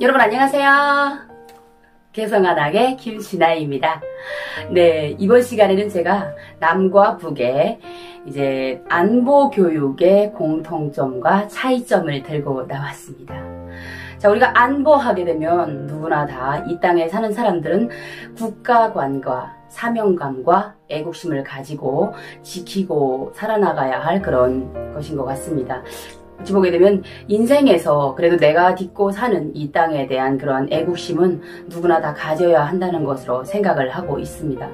여러분 안녕하세요. 개성한학의 김신아입니다. 네, 이번 시간에는 제가 남과 북의 이제 안보 교육의 공통점과 차이점을 들고 나왔습니다. 자, 우리가 안보하게 되면 누구나 다 이 땅에 사는 사람들은 국가관과 사명감과 애국심을 가지고 지키고 살아나가야 할 그런 것인 것 같습니다. 어찌 보게 되면 인생에서 그래도 내가 딛고 사는 이 땅에 대한 그러한 애국심은 누구나 다 가져야 한다는 것으로 생각을 하고 있습니다.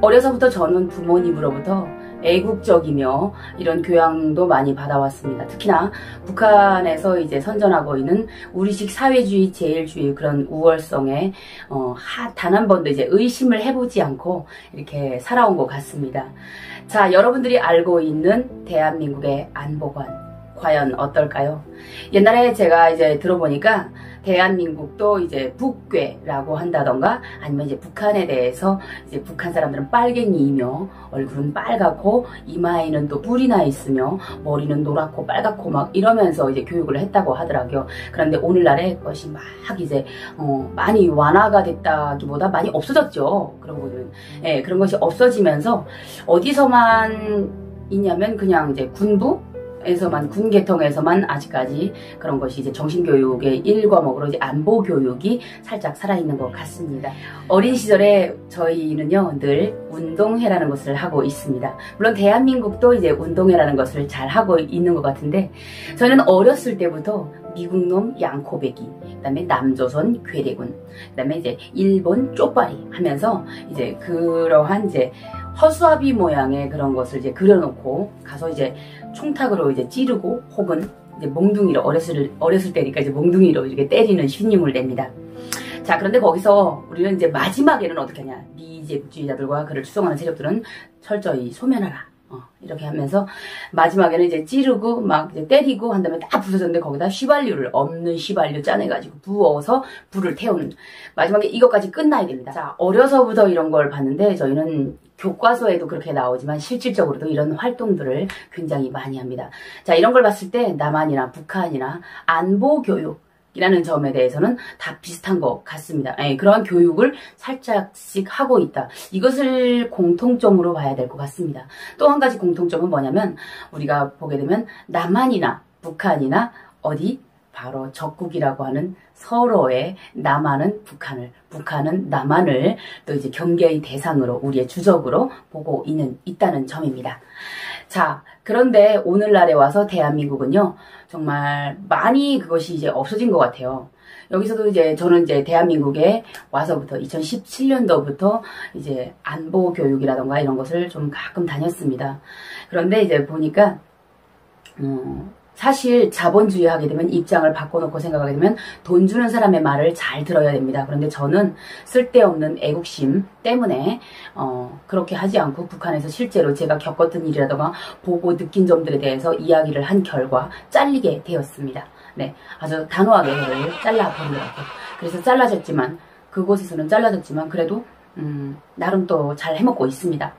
어려서부터 저는 부모님으로부터 애국적이며 이런 교양도 많이 받아왔습니다. 특히나 북한에서 이제 선전하고 있는 우리식 사회주의, 제일주의 그런 우월성에 어, 단한 번도 이제 의심을 해보지 않고 이렇게 살아온 것 같습니다. 자, 여러분들이 알고 있는 대한민국의 안보관 과연 어떨까요? 옛날에 제가 이제 들어보니까 대한민국도 이제 북괴라고 한다던가 아니면 이제 북한에 대해서 이제 북한 사람들은 빨갱이이며 얼굴은 빨갛고 이마에는 또 뿔이 나 있으며 머리는 노랗고 빨갛고 막 이러면서 이제 교육을 했다고 하더라고요. 그런데 오늘날에 것이 막 이제 어 많이 완화가 됐다기보다 많이 없어졌죠. 그런 거는 예, 그런 것이 없어지면서 어디서만 있냐면 그냥 이제 군부 에서만 군 계통에서만 아직까지 그런 것이 이제 정신교육의 일과목으로 이제 안보 교육이 살짝 살아있는 것 같습니다. 어린 시절에 저희는요 늘 운동회라는 것을 하고 있습니다. 물론 대한민국도 이제 운동회라는 것을 잘 하고 있는 것 같은데 저는 어렸을 때부터 미국놈 양코베기, 그다음에 남조선 괴뢰군, 그다음에 이제 일본 쪽발이 하면서 이제 그러한 이제 허수아비 모양의 그런 것을 이제 그려놓고 가서 이제 총탁으로 이제 찌르고 혹은 이제 몽둥이로 어렸을 어렸을 때니까 이제 몽둥이로 이렇게 때리는 신임을 냅니다. 자 그런데 거기서 우리는 이제 마지막에는 어떻게 하냐 미제국주의자들과 그를 추종하는 세력들은 철저히 소멸하라. 어, 이렇게 하면서 마지막에는 이제 찌르고 막 이제 때리고 한 다음에 딱 부서졌는데 거기다 휘발유를 없는 휘발유 짜내가지고 부어서 불을 태우는 마지막에 이것까지 끝나야 됩니다. 자 어려서부터 이런 걸 봤는데 저희는 교과서에도 그렇게 나오지만 실질적으로도 이런 활동들을 굉장히 많이 합니다. 자 이런 걸 봤을 때 남한이나 북한이나 안보 교육 이라는 점에 대해서는 다 비슷한 것 같습니다. 예, 그러한 교육을 살짝씩 하고 있다. 이것을 공통점으로 봐야 될 것 같습니다. 또 한 가지 공통점은 뭐냐면 우리가 보게 되면 남한이나 북한이나 어디 바로 적국이라고 하는 서로의 남한은 북한을, 북한은 남한을 또 이제 경계의 대상으로 우리의 주적으로 보고 있는 있다는 점입니다. 자, 그런데 오늘날에 와서 대한민국은요, 정말 많이 그것이 이제 없어진 것 같아요. 여기서도 이제 저는 이제 대한민국에 와서부터 2017년도부터 이제 안보 교육이라던가 이런 것을 좀 가끔 다녔습니다. 그런데 이제 보니까, 음, 사실 자본주의 하게 되면 입장을 바꿔놓고 생각하게 되면 돈 주는 사람의 말을 잘 들어야 됩니다. 그런데 저는 쓸데없는 애국심 때문에 어, 그렇게 하지 않고 북한에서 실제로 제가 겪었던 일이라던가 보고 느낀 점들에 대해서 이야기를 한 결과 잘리게 되었습니다. 네, 아주 단호하게 잘라버리더라고요. 그래서 잘라졌지만 그곳에서는 잘라졌지만 그래도 음, 나름 또 잘 해먹고 있습니다.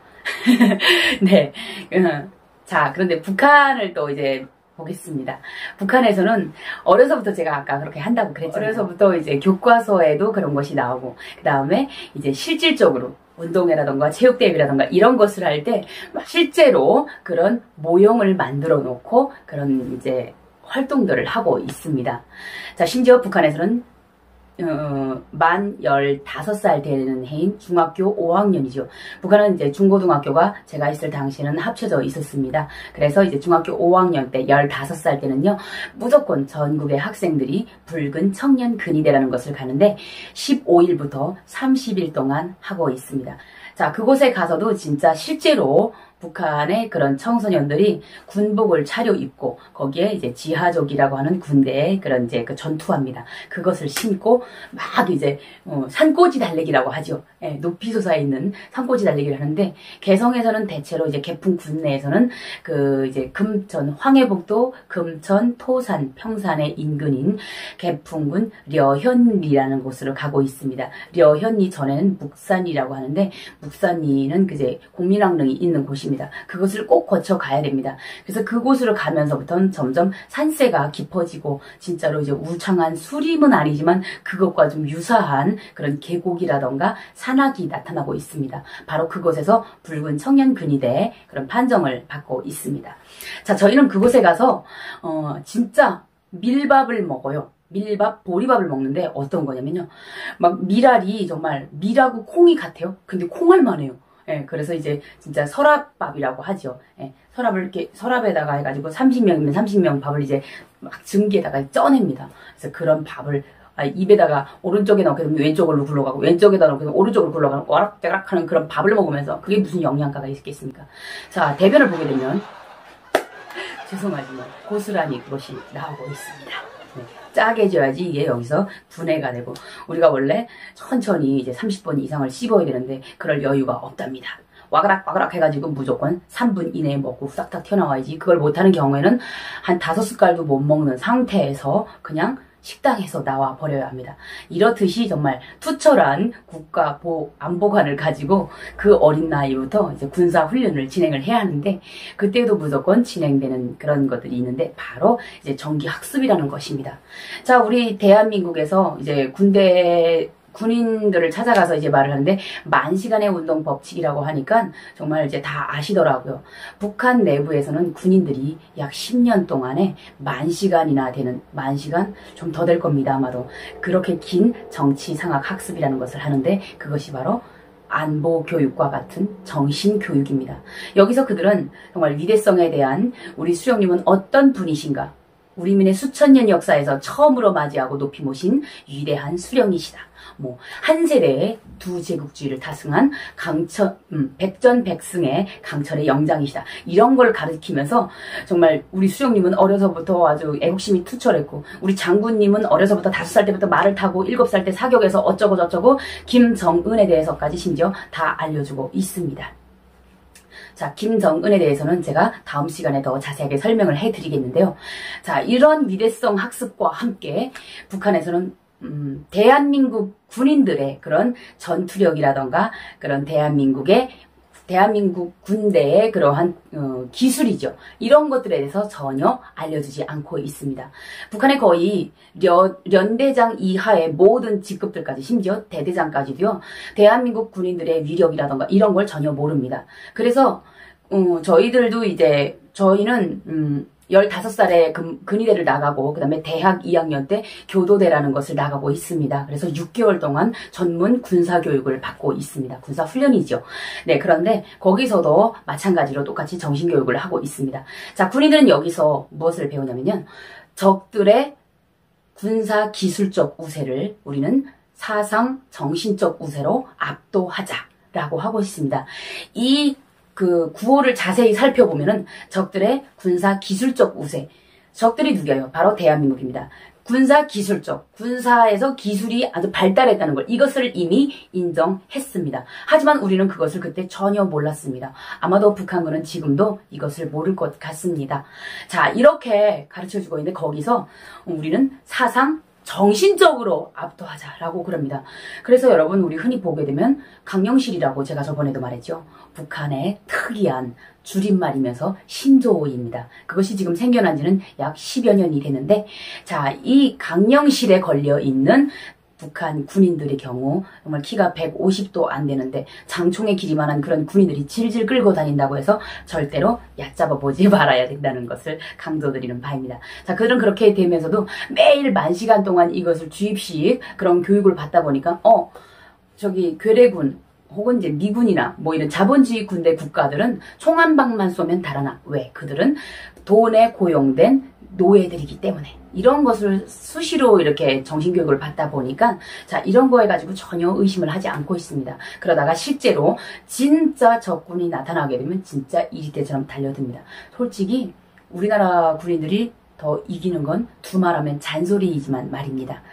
네. 음. 자, 그런데 북한을 또 이제 보겠습니다. 북한에서는 어려서부터 제가 아까 그렇게 한다고 그랬잖아요. 어려서부터 이제 교과서에도 그런 것이 나오고 그 다음에 이제 실질적으로 운동회라던가 체육대회라던가 이런 것을 할 때 실제로 그런 모형을 만들어 놓고 그런 이제 활동들을 하고 있습니다. 자, 심지어 북한에서는 어, 만 15살 되는 해인 중학교 5학년이죠. 북한은 이제 중고등학교가 제가 있을 당시에는 합쳐져 있었습니다. 그래서 이제 중학교 5학년 때 15살 때는요, 무조건 전국의 학생들이 붉은 청년 근위대라는 것을 가는데 15일부터 30일 동안 하고 있습니다. 자, 그곳에 가서도 진짜 실제로 북한의 그런 청소년들이 군복을 차려입고 거기에 이제 지하족이라고 하는 군대의 그런 이제 그 전투합니다. 그것을 신고 막 이제 어, 산꼬지 달리기라고 하죠. 예, 높이 솟아 있는 산꼬지 달리기를 하는데 개성에서는 대체로 이제 개풍 군내에서는 그 이제 금천 황해북도 금천 토산 평산의 인근인 개풍군 려현리라는 곳으로 가고 있습니다. 려현리 전에는 묵산이라고 하는데 묵산리는 그제 공민왕릉이 있는 곳이 곳입니다. 그것을 꼭 거쳐 가야 됩니다. 그래서 그곳으로 가면서부터는 점점 산세가 깊어지고 진짜로 이제 우창한 수림은 아니지만 그것과 좀 유사한 그런 계곡이라던가 산악이 나타나고 있습니다. 바로 그곳에서 붉은 청년 근위대 그런 판정을 받고 있습니다. 자, 저희는 그곳에 가서 어, 진짜 밀밥을 먹어요. 밀밥, 보리밥을 먹는데 어떤 거냐면요. 막 밀알이 정말 밀하고 콩이 같아요. 근데 콩알만 해요. 예, 그래서 이제 진짜 서랍밥이라고 하죠. 예, 서랍을 이렇게 서랍에다가 해가지고 30명이면 30명 밥을 이제 막 증기에다가 쪄냅니다. 그래서 그런 밥을 아, 입에다가 오른쪽에 넣게 되면 왼쪽으로 굴러가고 왼쪽에다 넣게 되면 오른쪽으로 굴러가는 와락대락 하는 그런 밥을 먹으면서 그게 무슨 영양가가 있겠습니까? 자, 대변을 보게 되면 죄송하지만 고스란히 그것이 나오고 있습니다. 네, 짜게 줘야지 이게 여기서 분해가 되고 우리가 원래 천천히 이제 30분 이상을 씹어야 되는데 그럴 여유가 없답니다. 와그락 와그락 해가지고 무조건 3분 이내에 먹고 후닥닥 튀어나와야지 그걸 못하는 경우에는 한 다섯 숟갈도 못 먹는 상태에서 그냥 식당에서 나와 버려야 합니다. 이렇듯이 정말 투철한 국가 보, 안보관을 가지고 그 어린 나이부터 이제 군사 훈련을 진행을 해야 하는데 그때도 무조건 진행되는 그런 것들이 있는데 바로 이제 정기 학습이라는 것입니다. 자, 우리 대한민국에서 이제 군대 군인들을 찾아가서 이제 말을 하는데 만 시간의 운동 법칙이라고 하니까 정말 이제 다 아시더라고요. 북한 내부에서는 군인들이 약 10년 동안에 만 시간이나 되는 만 시간 좀 더 될 겁니다 아마도 그렇게 긴 정치 상학 학습이라는 것을 하는데 그것이 바로 안보 교육과 같은 정신 교육입니다. 여기서 그들은 정말 위대성에 대한 우리 수령님은 어떤 분이신가? 우리민의 수천 년 역사에서 처음으로 맞이하고 높이 모신 위대한 수령이시다. 뭐 한 세대에 두 제국주의를 타승한 강천 음, 백전백승의 강철의 영장이시다. 이런 걸 가르치면서 정말 우리 수령님은 어려서부터 아주 애국심이 투철했고 우리 장군님은 어려서부터 다섯 살 때부터 말을 타고 일곱 살 때 사격에서 어쩌고 저쩌고 김정은에 대해서까지 심지어 다 알려주고 있습니다. 자, 김정은에 대해서는 제가 다음 시간에 더 자세하게 설명을 해드리겠는데요. 자, 이런 위대성 학습과 함께 북한에서는 음, 대한민국 군인들의 그런 전투력이라던가 그런 대한민국의 대한민국 군대의 그러한 어, 기술이죠. 이런 것들에 대해서 전혀 알려주지 않고 있습니다. 북한의 거의 련, 연대장 이하의 모든 직급들까지 심지어 대대장까지도요. 대한민국 군인들의 위력이라던가 이런 걸 전혀 모릅니다. 그래서 어, 저희들도 이제 저희는 음, 15살에 근, 근위대를 나가고 그 다음에 대학 2학년 때 교도대라는 것을 나가고 있습니다. 그래서 6개월 동안 전문 군사교육을 받고 있습니다. 군사훈련이죠. 네, 그런데 거기서도 마찬가지로 똑같이 정신교육을 하고 있습니다. 자, 군인들은 여기서 무엇을 배우냐면요. 적들의 군사기술적 우세를 우리는 사상 정신적 우세로 압도하자 라고 하고 있습니다. 이 그 구호를 자세히 살펴보면은 적들의 군사 기술적 우세. 적들이 누구예요? 바로 대한민국입니다. 군사 기술적, 군사에서 기술이 아주 발달했다는 걸 이것을 이미 인정했습니다. 하지만 우리는 그것을 그때 전혀 몰랐습니다. 아마도 북한군은 지금도 이것을 모를 것 같습니다. 자, 이렇게 가르쳐 주고 있는데 거기서 우리는 사상, 정신적으로 압도하자라고 그럽니다. 그래서 여러분 우리 흔히 보게 되면 강령실이라고 제가 저번에도 말했죠. 북한의 특이한 줄임말이면서 신조어입니다. 그것이 지금 생겨난 지는 약 10여 년이 되는데 자, 이 강령실에 걸려 있는 북한 군인들의 경우 정말 키가 150도 안 되는데 장총의 길이만한 그런 군인들이 질질 끌고 다닌다고 해서 절대로 얕잡아 보지 말아야 된다는 것을 강조드리는 바입니다. 자, 그들은 그렇게 되면서도 매일 만 시간 동안 이것을 주입식 그런 교육을 받다 보니까 어 저기 괴뢰군 혹은 이제 미군이나 뭐 이런 자본주의 군대 국가들은 총 한 방만 쏘면 달아나. 왜? 그들은 돈에 고용된 노예들이기 때문에 이런 것을 수시로 이렇게 정신교육을 받다 보니까 자 이런 거에 가지고 전혀 의심을 하지 않고 있습니다. 그러다가 실제로 진짜 적군이 나타나게 되면 진짜 이리때처럼 달려듭니다. 솔직히 우리나라 군인들이 더 이기는 건 두말하면 잔소리이지만 말입니다.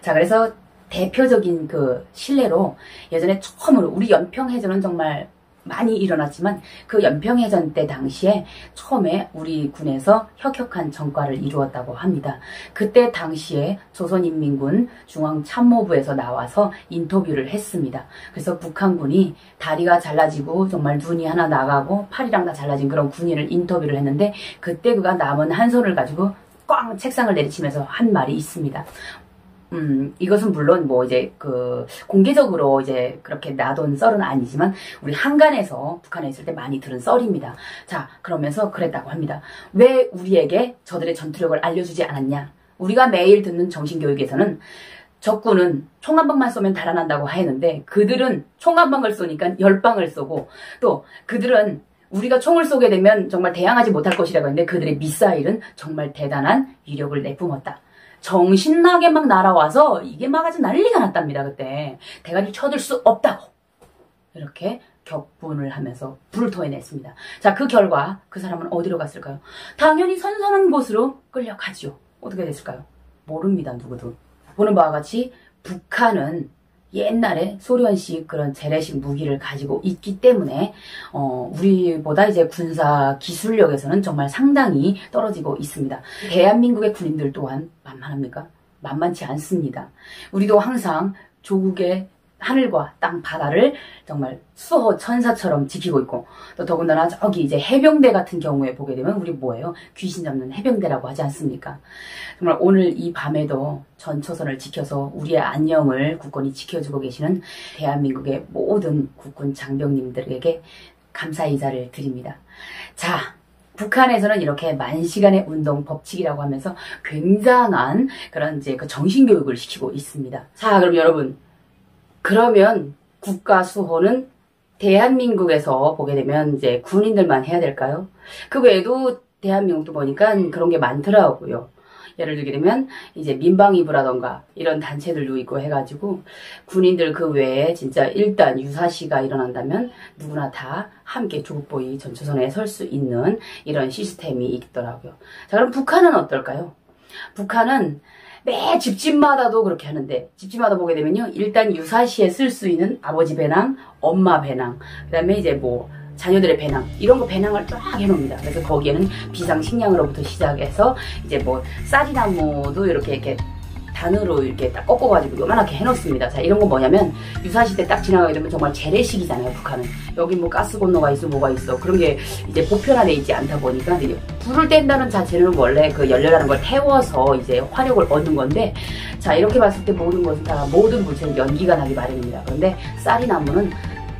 자 그래서 대표적인 그 신뢰로 예전에 처음으로 우리 연평해전은 정말 많이 일어났지만 그 연평해전 때 당시에 처음에 우리 군에서 혁혁한 전과를 이루었다고 합니다. 그때 당시에 조선인민군 중앙참모부에서 나와서 인터뷰를 했습니다. 그래서 북한군이 다리가 잘라지고 정말 눈이 하나 나가고 팔이랑 다 잘라진 그런 군인을 인터뷰를 했는데 그때 그가 남은 한 손을 가지고 꽝 책상을 내리치면서 한 말이 있습니다. 음, 이것은 물론 뭐 이제 그 공개적으로 이제 그렇게 놔둔 썰은 아니지만 우리 한간에서 북한에 있을 때 많이 들은 썰입니다. 자, 그러면서 그랬다고 합니다. 왜 우리에게 저들의 전투력을 알려주지 않았냐? 우리가 매일 듣는 정신교육에서는 적군은 총 한 방만 쏘면 달아난다고 하였는데 그들은 총 한 방을 쏘니까 열 방을 쏘고 또 그들은 우리가 총을 쏘게 되면 정말 대항하지 못할 것이라고 했는데 그들의 미사일은 정말 대단한 위력을 내뿜었다. 정신나게 막 날아와서 이게 막 아주 난리가 났답니다. 그때 대가리 쳐들 수 없다고 이렇게 격분을 하면서 불을 토해냈습니다. 자, 그 결과 그 사람은 어디로 갔을까요? 당연히 선선한 곳으로 끌려가지요. 어떻게 됐을까요? 모릅니다. 누구도. 보는 바와 같이 북한은 옛날에 소련식 그런 재래식 무기를 가지고 있기 때문에 어, 우리보다 이제 군사 기술력에서는 정말 상당히 떨어지고 있습니다. 대한민국의 군인들 또한 만만합니까? 만만치 않습니다. 우리도 항상 조국의 하늘과 땅, 바다를 정말 수호 천사처럼 지키고 있고 또 더군다나 저기 이제 해병대 같은 경우에 보게 되면 우리 뭐예요? 귀신 잡는 해병대라고 하지 않습니까? 정말 오늘 이 밤에도 전초선을 지켜서 우리의 안녕을 국군이 지켜주고 계시는 대한민국의 모든 국군 장병님들에게 감사 인사를 드립니다. 자, 북한에서는 이렇게 만 시간의 운동 법칙이라고 하면서 굉장한 그런 이제 그 정신교육을 시키고 있습니다. 자, 그럼 여러분 그러면 국가 수호는 대한민국에서 보게 되면 이제 군인들만 해야 될까요? 그 외에도 대한민국도 보니까 그런 게 많더라고요. 예를 들게 되면 이제 민방위부라던가 이런 단체들도 있고 해가지고 군인들 그 외에 진짜 일단 유사시가 일어난다면 누구나 다 함께 조국보위 전초선에 설 수 있는 이런 시스템이 있더라고요. 자 그럼 북한은 어떨까요? 북한은 매 집집마다도 그렇게 하는데 집집마다 보게 되면요 일단 유사시에 쓸 수 있는 아버지 배낭, 엄마 배낭, 그 다음에 이제 뭐 자녀들의 배낭 이런 거 배낭을 쫙 해놓습니다. 그래서 거기에는 비상식량으로부터 시작해서 이제 뭐 쌀이나 무도 이렇게 이렇게 단으로 이렇게 딱 꺾어가지고 요만하게 해놓습니다. 자, 이런 건 뭐냐면 유사시대 딱 지나가게 되면 정말 재래식이잖아요, 북한은. 여기 뭐 가스 건너가 있어, 뭐가 있어. 그런 게 이제 보편화돼 있지 않다 보니까 이제 불을 뗀다는 자체는 원래 그 연료라는 걸 태워서 이제 화력을 얻는 건데 자, 이렇게 봤을 때 모든 것은 다 모든 물체는 연기가 나기 마련입니다. 그런데 쌀이 나무는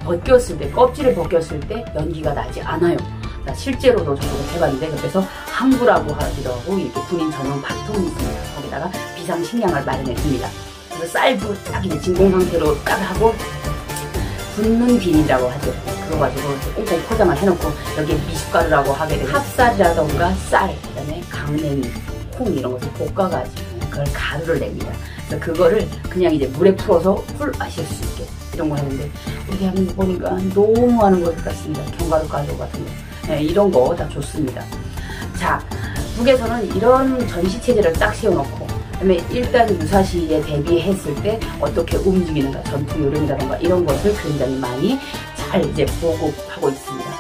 벗겼을 때, 껍질을 벗겼을 때 연기가 나지 않아요. 실제로도 저도 해봤는데 그래서 항구라고 하기도 하고 이렇게 군인 전용 바통이 있습니다. 거기다가 비상식량을 마련해 줍니다. 그래서 쌀도 딱 이제 진공 상태로 딱 하고 붓는 비닐이라고 하죠. 그거 가지고 꽁꽁 포장을 해놓고 여기에 미숫가루라고 하게 되면 합쌀이라던가 쌀, 그다음에 강냉이, 콩 이런 것을 볶아가지고 그걸 가루를 냅니다. 그래서 그거를 그냥 이제 물에 풀어서 풀 마실 수 있게 이런 걸 하는데 우리 하는 거 보니까 너무 하는 것 같습니다. 견과류 가루 같은 거. 네, 이런 거 다 좋습니다. 자, 북에서는 이런 전시 체제를 딱 세워놓고 그다음에 일단 유사시에 대비했을 때 어떻게 움직이는가 전투 요령이라던가 이런 것을 굉장히 많이 잘 이제 보고하고 있습니다.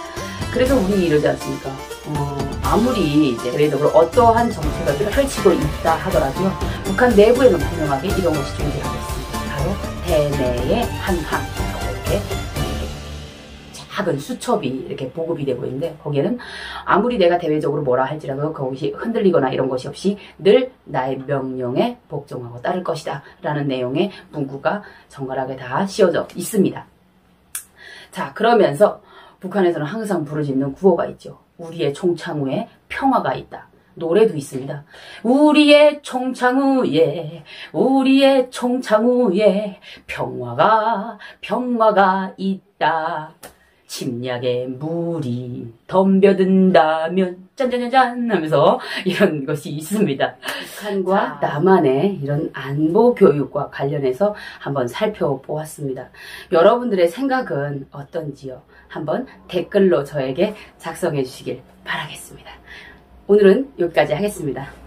그래서 우리 이러지 않습니까? 어, 아무리 이제 대외적으로 어떠한 정책을 펼치고 있다 하더라도요, 북한 내부에는 분명하게 이런 것이 존재하고 있습니다. 바로 대내의 한항. 이렇게 작은 수첩이 이렇게 보급이 되고 있는데 거기에는 아무리 내가 대외적으로 뭐라 할지라도 그것이 흔들리거나 이런 것이 없이 늘 나의 명령에 복종하고 따를 것이다 라는 내용의 문구가 정갈하게 다 씌워져 있습니다. 자 그러면서 북한에서는 항상 부르짖는 구호가 있죠. 우리의 총창후에 평화가 있다. 노래도 있습니다. 우리의 총창후에 우리의 총창후에 평화가 평화가 있다. 침략의 물이 덤벼든다면 짠짠짠짠 하면서 이런 것이 있습니다. 북한과 남한의 이런 안보 교육과 관련해서 한번 살펴보았습니다. 여러분들의 생각은 어떤지요? 한번 댓글로 저에게 작성해 주시길 바라겠습니다. 오늘은 여기까지 하겠습니다.